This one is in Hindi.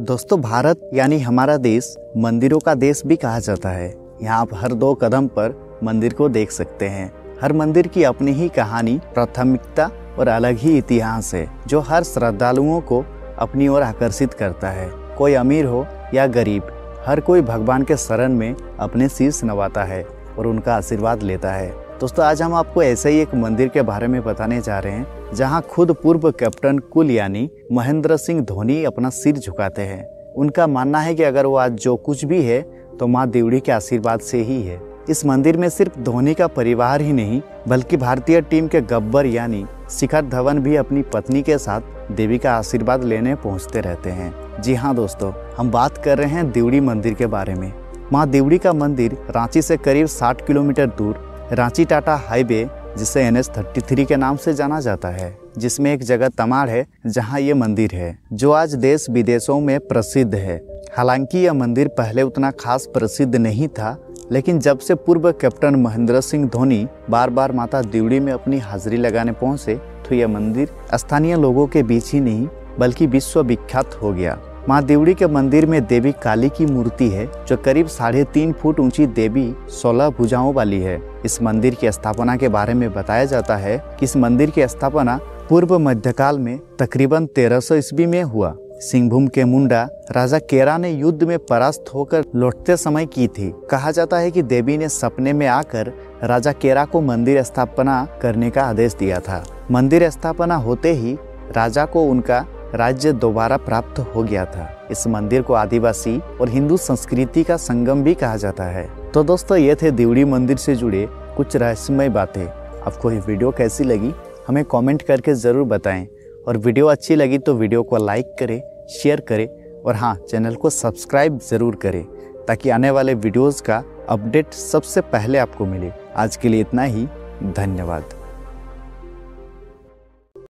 दोस्तों, भारत यानी हमारा देश मंदिरों का देश भी कहा जाता है। यहाँ आप हर दो कदम पर मंदिर को देख सकते हैं। हर मंदिर की अपनी ही कहानी, प्राथमिकता और अलग ही इतिहास है, जो हर श्रद्धालुओं को अपनी ओर आकर्षित करता है। कोई अमीर हो या गरीब, हर कोई भगवान के शरण में अपने शीर्ष नवाता है और उनका आशीर्वाद लेता है। दोस्तों, आज हम आपको ऐसे ही एक मंदिर के बारे में बताने जा रहे हैं, जहाँ खुद पूर्व कैप्टन कुल यानी महेंद्र सिंह धोनी अपना सिर झुकाते हैं। उनका मानना है कि अगर वो आज जो कुछ भी है तो माँ देवड़ी के आशीर्वाद से ही है। इस मंदिर में सिर्फ़ धोनी का परिवार ही नहीं, बल्कि भारतीय टीम के गब्बर यानी शिखर धवन भी अपनी पत्नी के साथ देवी का आशीर्वाद लेने पहुँचते रहते हैं। जी हाँ दोस्तों, हम बात कर रहे हैं देवड़ी मंदिर के बारे में। माँ देवड़ी का मंदिर रांची से करीब 60 किलोमीटर दूर रांची टाटा हाईवे, जिसे एन एच के नाम से जाना जाता है, जिसमें एक जगह तमाड़ है, जहाँ ये मंदिर है, जो आज देश विदेशों में प्रसिद्ध है। हालाँकि यह मंदिर पहले उतना खास प्रसिद्ध नहीं था, लेकिन जब से पूर्व कैप्टन महेंद्र सिंह धोनी बार बार माता देवड़ी में अपनी हाजिरी लगाने पहुँचे तो यह मंदिर स्थानीय लोगों के बीच ही नहीं, बल्कि विश्व विख्यात हो गया। माँ देवड़ी के मंदिर में देवी काली की मूर्ति है, जो करीब साढ़े तीन फुट ऊँची देवी सोलह भुजाओं वाली है। इस मंदिर की स्थापना के बारे में बताया जाता है कि इस मंदिर की स्थापना पूर्व मध्यकाल में तकरीबन तेरह सौ ईस्वी में हुआ। सिंहभूम के मुंडा राजा केरा ने युद्ध में परास्त होकर लौटते समय की थी। कहा जाता है कि देवी ने सपने में आकर राजा केरा को मंदिर स्थापना करने का आदेश दिया था। मंदिर स्थापना होते ही राजा को उनका राज्य दोबारा प्राप्त हो गया था। इस मंदिर को आदिवासी और हिंदू संस्कृति का संगम भी कहा जाता है। तो दोस्तों, ये थे दिवड़ी मंदिर से जुड़े कुछ रहस्यमय बातें। आपको ये वीडियो कैसी लगी, हमें कमेंट करके ज़रूर बताएँ। और वीडियो अच्छी लगी तो वीडियो को लाइक करें, शेयर करें और हाँ चैनल को सब्सक्राइब ज़रूर करें, ताकि आने वाले वीडियोज़ का अपडेट सबसे पहले आपको मिले। आज के लिए इतना ही, धन्यवाद।